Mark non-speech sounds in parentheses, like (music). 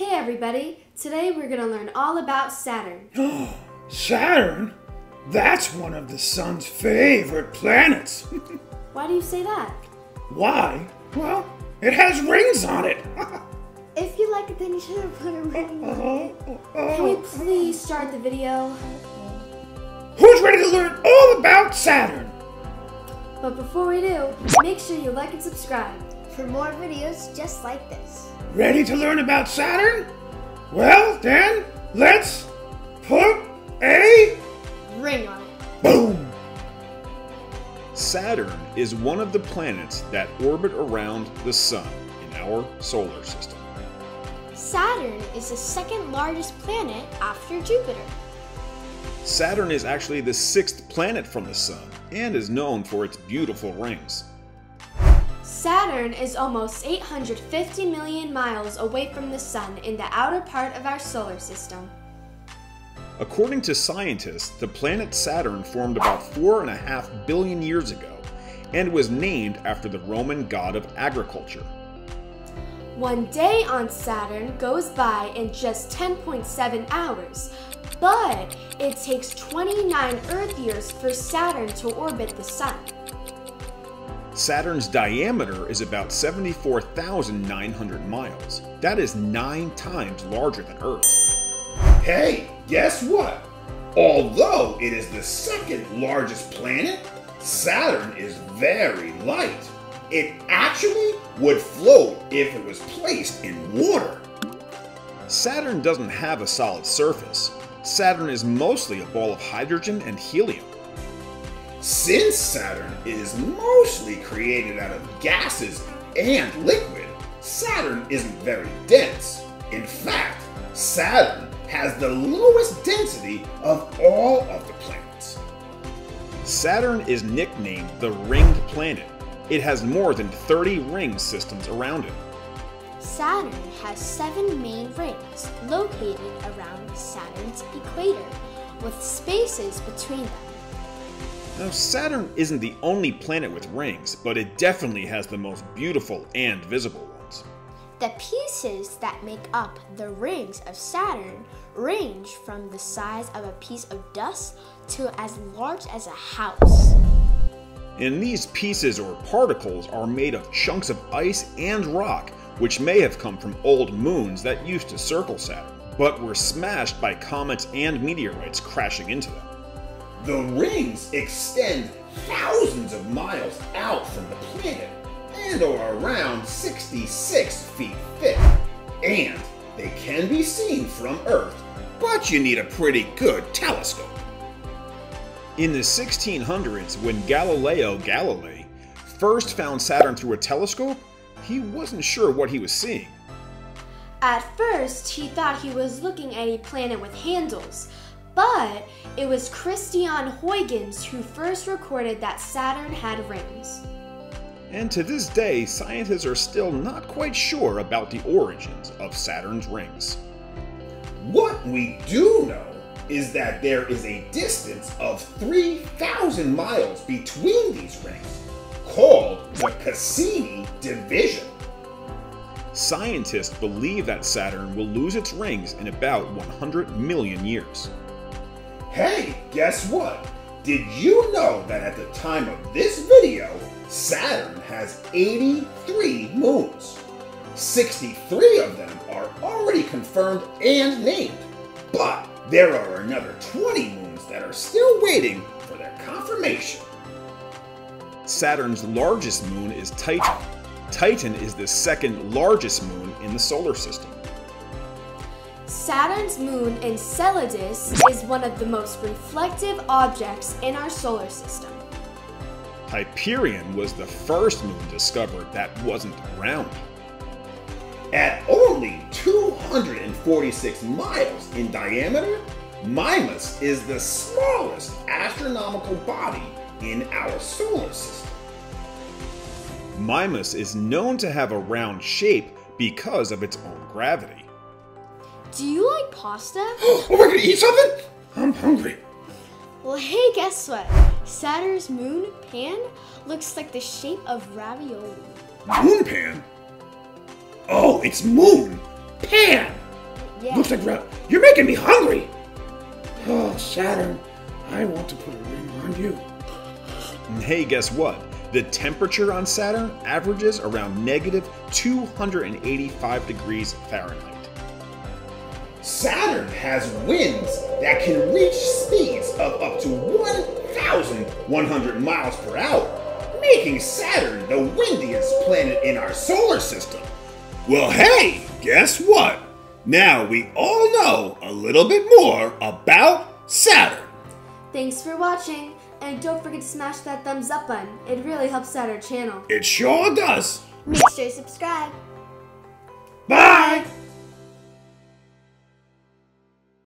Hey everybody! Today we're going to learn all about Saturn. (gasps) Saturn? That's one of the sun's favorite planets. (laughs) Why do you say that? Why? Well, it has rings on it. (laughs) If you like it, then you should have put a ring on uh-huh. it. Uh-huh. Can we please start the video? Who's ready to learn all about Saturn? But before we do, make sure you like and subscribe. for more videos just like this. Ready to learn about Saturn? Well, then, let's put a Ring on it. boom. Saturn is one of the planets that orbit around the Sun in our solar system. Saturn is the second largest planet after Jupiter. Saturn is actually the sixth planet from the Sun and is known for its beautiful rings. Saturn is almost 850 million miles away from the Sun in the outer part of our solar system. According to scientists, the planet Saturn formed about 4.5 billion years ago and was named after the Roman god of agriculture. One day on Saturn goes by in just 10.7 hours, but it takes 29 Earth years for Saturn to orbit the Sun. Saturn's diameter is about 74,900 miles. That is nine times larger than Earth. Hey, guess what? Although it is the second largest planet, Saturn is very light. It actually would float if it was placed in water. Saturn doesn't have a solid surface. Saturn is mostly a ball of hydrogen and helium. Since Saturn is mostly created out of gases and liquid, Saturn isn't very dense. In fact, Saturn has the lowest density of all of the planets. Saturn is nicknamed the ringed planet. It has more than 30 ring systems around it. Saturn has seven main rings located around Saturn's equator, with spaces between them. Now, Saturn isn't the only planet with rings, but it definitely has the most beautiful and visible ones. The pieces that make up the rings of Saturn range from the size of a piece of dust to as large as a house. And these pieces or particles are made of chunks of ice and rock, which may have come from old moons that used to circle Saturn, but were smashed by comets and meteorites crashing into them. The rings extend thousands of miles out from the planet and are around 66 feet thick. And they can be seen from Earth, but you need a pretty good telescope. In the 1600s, when Galileo Galilei first found Saturn through a telescope, he wasn't sure what he was seeing. At first, he thought he was looking at a planet with handles, but it was Christian Huygens who first recorded that Saturn had rings. And to this day, scientists are still not quite sure about the origins of Saturn's rings. What we do know is that there is a distance of 3,000 miles between these rings, called the Cassini division. Scientists believe that Saturn will lose its rings in about 100 million years. Hey, guess what? Did you know that at the time of this video, Saturn has 83 moons? 63 of them are already confirmed and named, but there are another 20 moons that are still waiting for their confirmation. Saturn's largest moon is Titan. Titan is the second largest moon in the solar system. Saturn's moon Enceladus is one of the most reflective objects in our solar system. Hyperion was the first moon discovered that wasn't round. At only 246 miles in diameter, Mimas is the smallest astronomical body in our solar system. Mimas is known to have a round shape because of its own gravity. Do you like pasta? (gasps) Oh, we're gonna eat something? I'm hungry. Well, hey, guess what? Saturn's moon, Pan, looks like the shape of ravioli. Moon Pan? Oh, it's Moon Pan! Yeah. Looks like Ra- you're making me hungry. Oh, Saturn, I want to put a ring on you. Hey, guess what? The temperature on Saturn averages around negative 285 degrees Fahrenheit. Saturn has winds that can reach speeds of up to 1,100 miles per hour, making Saturn the windiest planet in our solar system. Well, hey, guess what? Now we all know a little bit more about Saturn. Thanks for watching, and don't forget to smash that thumbs up button. It really helps out our channel. It sure does. Make sure to subscribe. Bye.